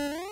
you